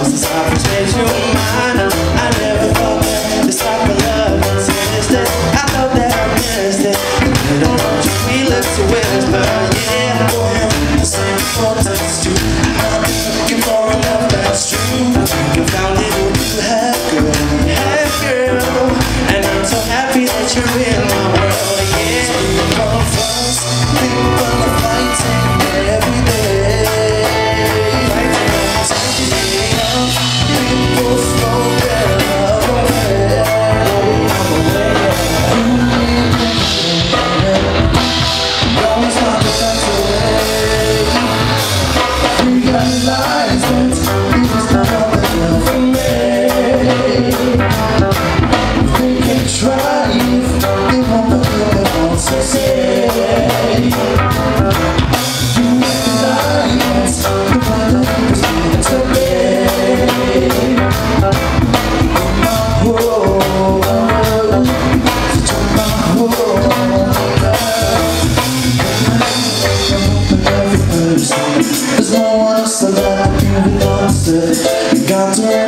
Você sabe de uma try got to